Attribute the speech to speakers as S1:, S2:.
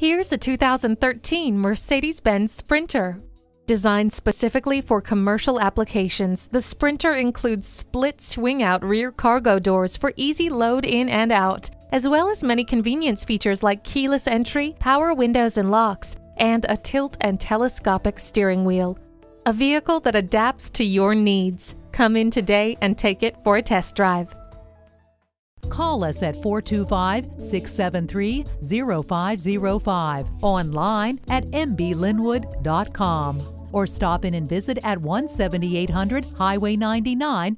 S1: Here's a 2013 Mercedes-Benz Sprinter. Designed specifically for commercial applications, the Sprinter includes split swing-out rear cargo doors for easy load in and out, as well as many convenience features like keyless entry, power windows and locks, and a tilt and telescopic steering wheel. A vehicle that adapts to your needs. Come in today and take it for a test drive.
S2: Call us at 425 673 0505, online at mblynnwood.com, or stop in and visit at 17800 Highway 99